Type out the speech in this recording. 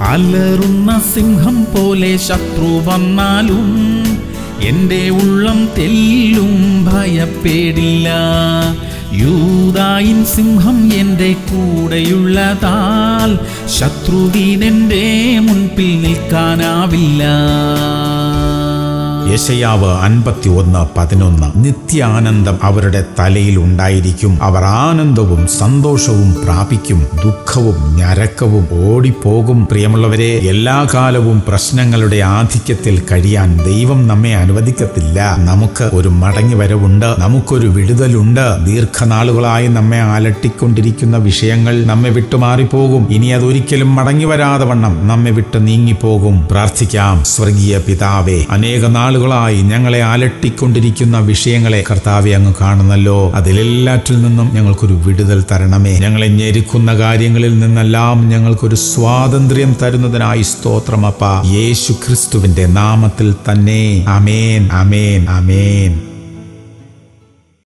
അലറുന്ന സിംഹം പോലെ ശത്രു വന്നാലും എന്റെ ഉള്ളം തെല്ലും ഭയപ്പെടില്ല. യൂതായിൻ സിംഹം എന്റെ കൂടെയുള്ളതാൽ ശത്രുവിനെന്റെ മുൻപിൽ നിൽക്കാനാവില്ല. യശയാവ് അൻപത്തി ഒന്ന് പതിനൊന്ന്. നിത്യാനന്ദം അവരുടെ തലയിൽ ഉണ്ടായിരിക്കും. അവർ ആനന്ദവും സന്തോഷവും പ്രാപിക്കും. ദുഃഖവും ഞരക്കവും ഓടിപ്പോകും. പ്രിയമുള്ളവരെ എല്ലാ കാലവും പ്രശ്നങ്ങളുടെ ആധിക്യത്തിൽ കഴിയാൻ ദൈവം നമ്മെ അനുവദിക്കത്തില്ല. നമുക്ക് ഒരു മടങ്ങി വരവുണ്ട് നമുക്കൊരു വിടുതലുണ്ട്. ദീർഘനാളുകളായി നമ്മെ അലട്ടിക്കൊണ്ടിരിക്കുന്ന വിഷയങ്ങൾ നമ്മെ വിട്ടുമാറിപ്പോകും ഇനി അതൊരിക്കലും മടങ്ങി വരാതെ വണ്ണം നമ്മെ വിട്ട് നീങ്ങിപ്പോകും. പ്രാർത്ഥിക്കാം. സ്വർഗീയ പിതാവേ അനേക നാളുകളായി ഞങ്ങളെ അലട്ടിക്കൊണ്ടിരിക്കുന്ന വിഷയങ്ങളെ കർത്താവെ അങ്ങ് കാണുന്നല്ലോ. അതിലെല്ലാറ്റിൽ നിന്നും ഞങ്ങൾക്കൊരു വിടുതൽ തരണമേ. ഞങ്ങളെ ഞെരുക്കുന്ന കാര്യങ്ങളിൽ നിന്നെല്ലാം ഞങ്ങൾക്കൊരു സ്വാതന്ത്ര്യം തരുന്നതിനായി സ്തോത്രമപ്പ യേശു ക്രിസ്തുവിന്റെ നാമത്തിൽ തന്നെ. അമേൻ അമേൻ അമേൻ